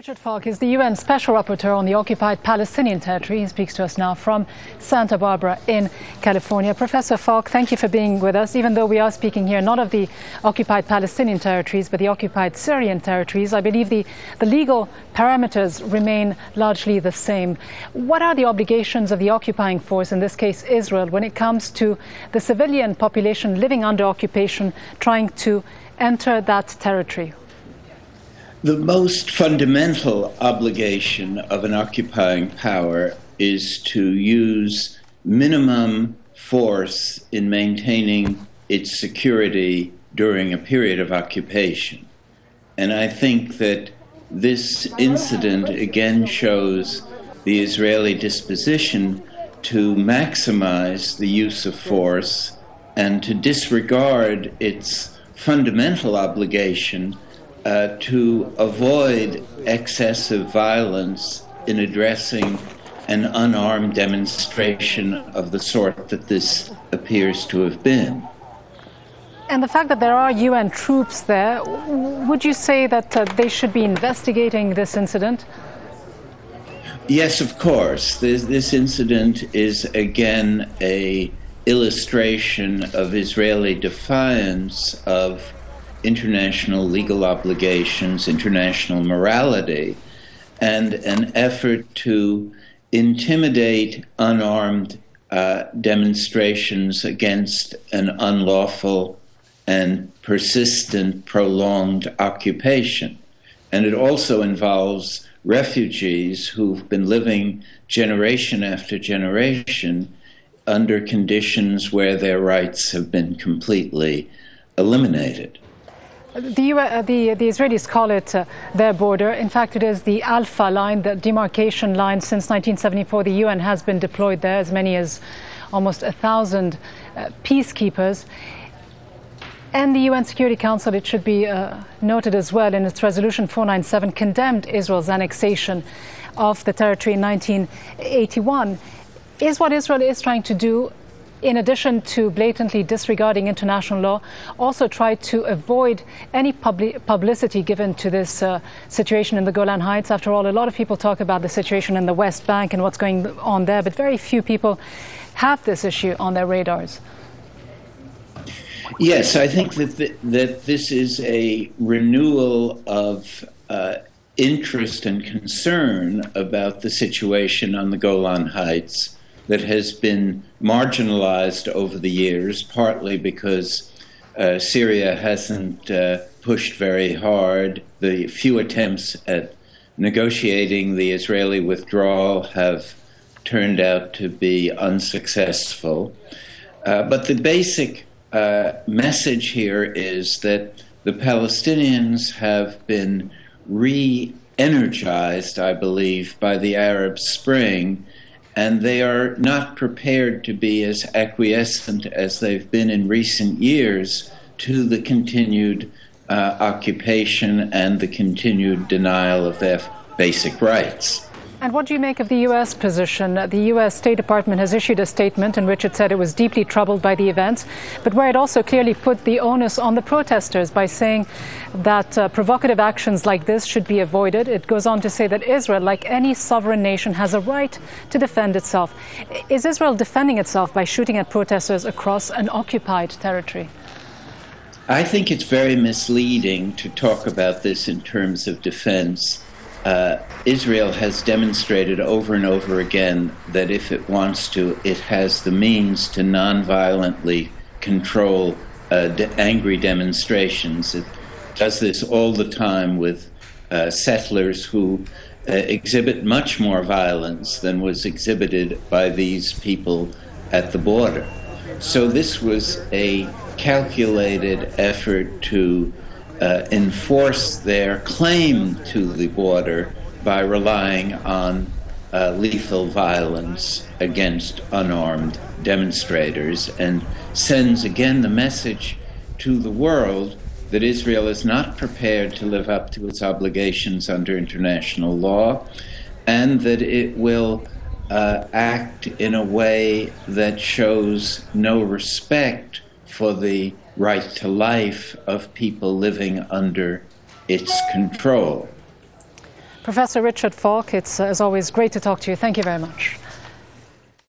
Richard Falk is the UN Special Rapporteur on the occupied Palestinian territory. He speaks to us now from Santa Barbara in California. Professor Falk, thank you for being with us. Even though we are speaking here not of the occupied Palestinian territories, but the occupied Syrian territories, I believe the, the legal parameters remain largely the same. What are the obligations of the occupying force, in this case Israel, when it comes to the civilian population living under occupation trying to enter that territory? The most fundamental obligation of an occupying power is to use minimum force in maintaining its security during a period of occupation. And I think that this incident again shows the Israeli disposition to maximize the use of force and to disregard its fundamental obligation uh, to avoid excessive violence in addressing an unarmed demonstration of the sort that this appears to have been. And the fact that there are UN troops there, would you say that uh, they should be investigating this incident? Yes, of course. This, this incident is again a illustration of Israeli defiance of international legal obligations, international morality, and an effort to intimidate unarmed uh, demonstrations against an unlawful and persistent, prolonged occupation. And it also involves refugees who've been living generation after generation under conditions where their rights have been completely eliminated. The, uh, the, the, Israelis call it uh, their border. In fact, it is the Alpha line, the demarcation line. Since 1974, the UN has been deployed there, as many as almost a thousand uh, peacekeepers. And the UN Security Council, it should be uh, noted as well, in its resolution 497, condemned Israel's annexation of the territory in 1981. Is what Israel is trying to do in addition to blatantly disregarding international law, also tried to avoid any publi publicity given to this uh, situation in the Golan Heights. After all, a lot of people talk about the situation in the West Bank and what's going on there, but very few people have this issue on their radars. Yes, I think that th that this is a renewal of uh, interest and concern about the situation on the Golan Heights that has been marginalized over the years, partly because uh, Syria hasn't uh, pushed very hard. The few attempts at negotiating the Israeli withdrawal have turned out to be unsuccessful. Uh, but the basic uh, message here is that the Palestinians have been re energized, I believe, by the Arab Spring and they are not prepared to be as acquiescent as they've been in recent years to the continued uh, occupation and the continued denial of their basic rights. And what do you make of the U.S. position? The U.S. State Department has issued a statement in which it said it was deeply troubled by the events, but where it also clearly put the onus on the protesters by saying that uh, provocative actions like this should be avoided. It goes on to say that Israel, like any sovereign nation, has a right to defend itself. Is Israel defending itself by shooting at protesters across an occupied territory? I think it's very misleading to talk about this in terms of defense uh, Israel has demonstrated over and over again that if it wants to, it has the means to nonviolently control uh, de- angry demonstrations. It does this all the time with uh, settlers who uh, exhibit much more violence than was exhibited by these people at the border. So this was a calculated effort to uh, enforce their claim to the border by relying on uh, lethal violence against unarmed demonstrators and sends again the message to the world that Israel is not prepared to live up to its obligations under international law and that it will uh, act in a way that shows no respect for the right to life of people living under its control. Professor Richard Falk, it's uh, as always great to talk to you. Thank you very much.